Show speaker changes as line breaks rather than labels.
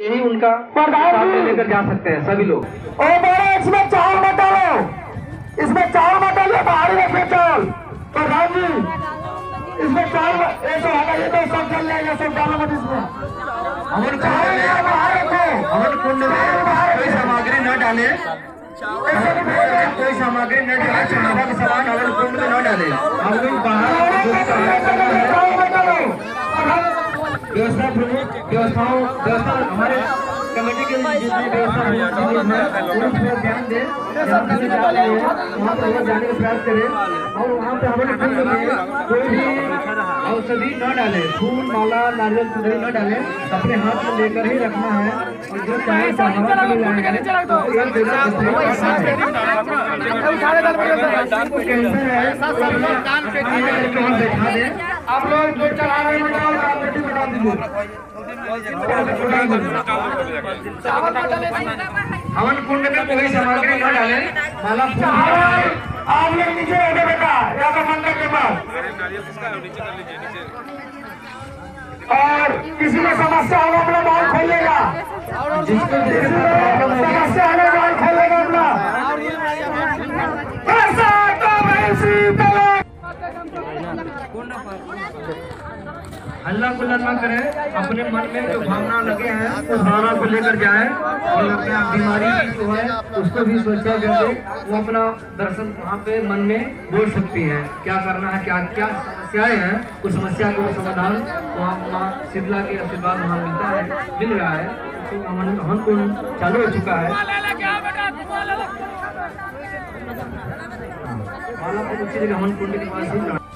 यही उनका। लेकर जा सकते हैं सभी लोग।
इसमें चावल मत डालो इसमें चावल मत डालिए बाहर रखिए चावल प्रधान जी इसमें चावल ये तो है ये तो सब चल जाएगा सब डालो मत इसमें
में
बाहर रखो।
हवन कुंड में कोई सामग्री न डाले।
बोलते।
कोई सामग्री न डाले। चढ़ावा का सामान हवन कुंड में न डाले
हम लोग बाहर जो भी चढ़ावा करना है,
चावल मत
व्यवस्था व्यवस्थाओं व्यवस्था हमारे कमेटी के जितनी व्यवस्था है ध्यान दें जहाँ पे जा रहे हैं वहाँ पे हम जाने का प्रयास करें और वहाँ पे हमारे कुंड में कोई भी औषधि न डालें फूल माला नारियल चुनरी न डालें अपने हाथ में लेकर ही रखना है और जो चाहे चढ़ावा के लिए लाएँगे
आप लोग जो चला रहे हैं बताओ में दीजिए।
हवन कुंड में कोई सामग्री न डालें माला
आप लोग नीचे रहने बेटा यहाँ का मंदिर के पास। और किसी में समस्या होगा अपना बाल खोलिएगा।
जिसको
में समस्या होगा बाल खोलिएगा अपना पैसा तो वैसी तला
हल्ला को न करें, अपने मन में जो भावना लगे हैं, उस भावना को लेकर जाए और अपने बीमारी जो है, उसको भी सोचा करके वो अपना दर्शन वहाँ पे मन में बोल सकती है। क्या करना है, क्या क्या समस्याएँ हैं, उस समस्या को समाधान वहाँ माँ शीतला के आशीर्वाद वहाँ मिलता है, मिल रहा है। तो हवन चालू हो चुका है। माला को उसी जगह हवन कुंड के पास ही